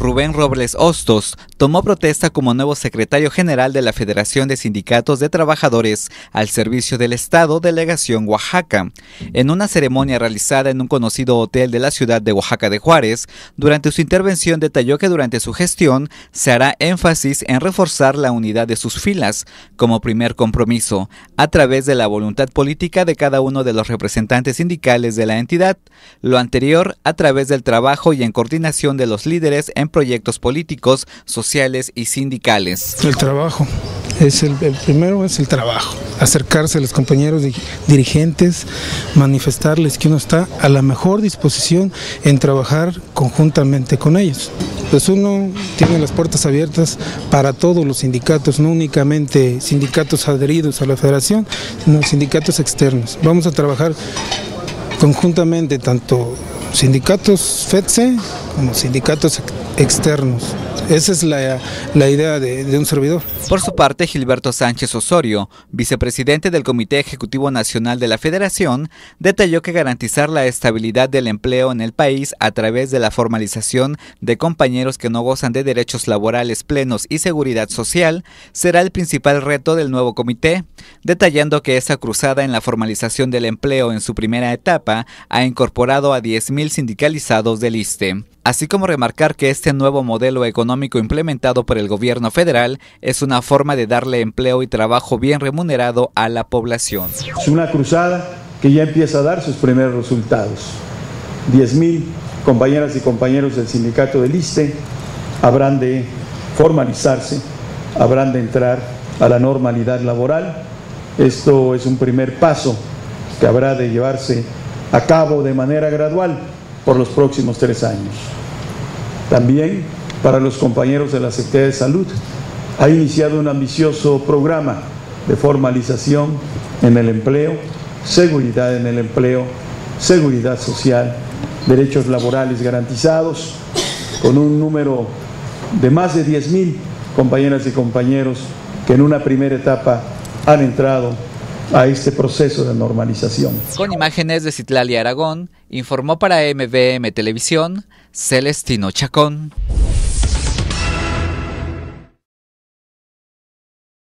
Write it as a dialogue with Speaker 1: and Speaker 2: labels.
Speaker 1: Rubén Robles Hostos, tomó protesta como nuevo secretario general de la Federación de Sindicatos de Trabajadores al Servicio del Estado, Delegación Oaxaca. En una ceremonia realizada en un conocido hotel de la ciudad de Oaxaca de Juárez, durante su intervención detalló que durante su gestión se hará énfasis en reforzar la unidad de sus filas como primer compromiso, a través de la voluntad política de cada uno de los representantes sindicales de la entidad, lo anterior a través del trabajo y en coordinación de los líderes en proyectos políticos, sociales y sindicales.
Speaker 2: El trabajo. Es el, primero es el trabajo, acercarse a los compañeros dirigentes, manifestarles que uno está a la mejor disposición en trabajar conjuntamente con ellos. Pues uno tiene las puertas abiertas para todos los sindicatos, no únicamente sindicatos adheridos a la federación, sino sindicatos externos. Vamos a trabajar conjuntamente tanto sindicatos FEDSE como sindicatos externos. Esa es la, idea de, de, un servidor.
Speaker 1: Por su parte, Gilberto Sánchez Osorio, vicepresidente del Comité Ejecutivo Nacional de la Federación, detalló que garantizar la estabilidad del empleo en el país a través de la formalización de compañeros que no gozan de derechos laborales plenos y seguridad social será el principal reto del nuevo comité, detallando que esa cruzada en la formalización del empleo en su primera etapa ha incorporado a 10.000 sindicalizados del ISTE así como remarcar que este nuevo modelo económico implementado por el gobierno federal es una forma de darle empleo y trabajo bien remunerado a la población.
Speaker 3: Es una cruzada que ya empieza a dar sus primeros resultados. 10.000 compañeras y compañeros del sindicato del ISTE habrán de formalizarse, habrán de entrar a la normalidad laboral. Esto es un primer paso que habrá de llevarse a cabo de manera gradual por los próximos tres años. También para los compañeros de la Secretaría de Salud ha iniciado un ambicioso programa de formalización en el empleo, seguridad en el empleo, seguridad social, derechos laborales garantizados, con un número de más de 10.000 compañeras y compañeros que en una primera etapa han entrado a este proceso de normalización.
Speaker 1: Con imágenes de Citlali Aragón, informó para MVM Televisión Celestino Chacón.